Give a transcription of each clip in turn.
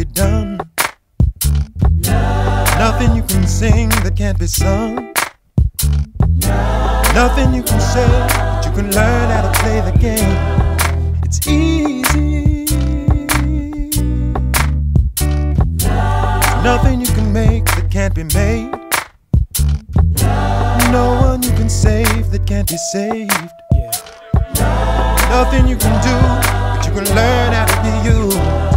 be done. Nothing you can sing that can't be sung. Nothing you can say, but you can learn how to play the game. It's easy. Nothing you can make that can't be made. No one you can save that can't be saved. Nothing you can do, you can learn how to be you.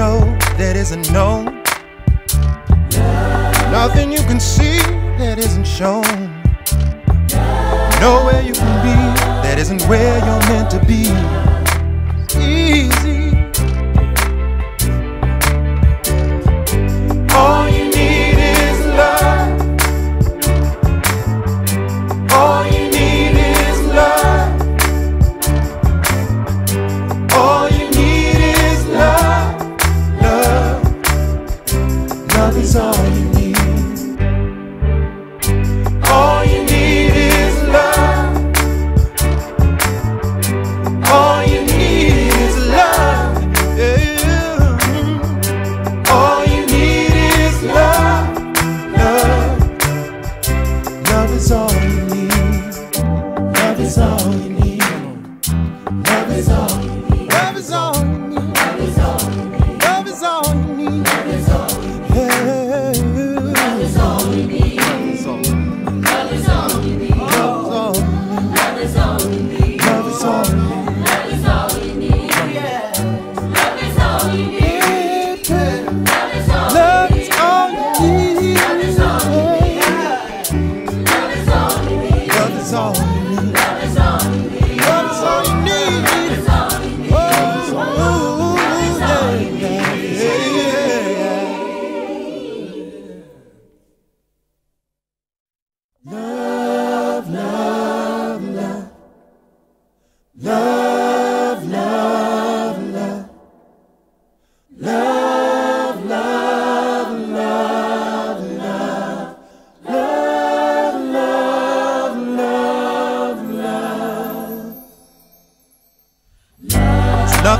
Know that isn't known. Nothing you can see that isn't shown. Nowhere you can be that isn't where you're meant to be.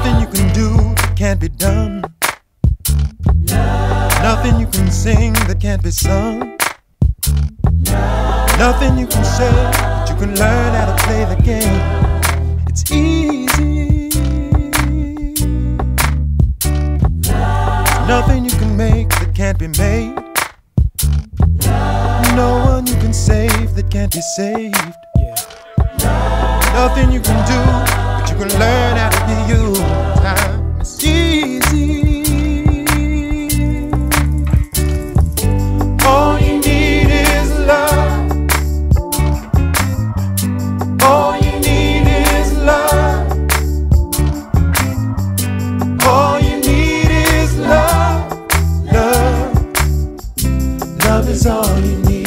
Nothing you can do that can't be done. Nothing you can sing that can't be sung. Nothing you can say, but you can learn how to play the game. It's easy. There's nothing you can make that can't be made. No one you can save that can't be saved. Nothing you can do, but you can learn Love is all you need.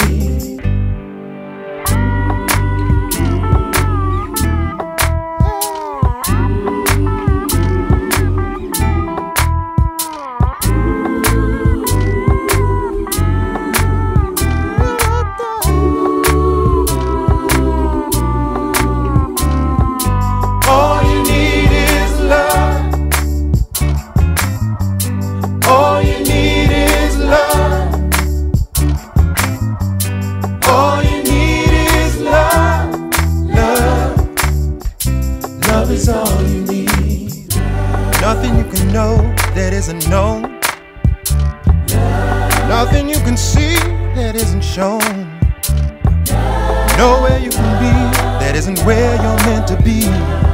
That isn't known. Nothing you can see that isn't shown. Nowhere you can be that isn't where you're meant to be.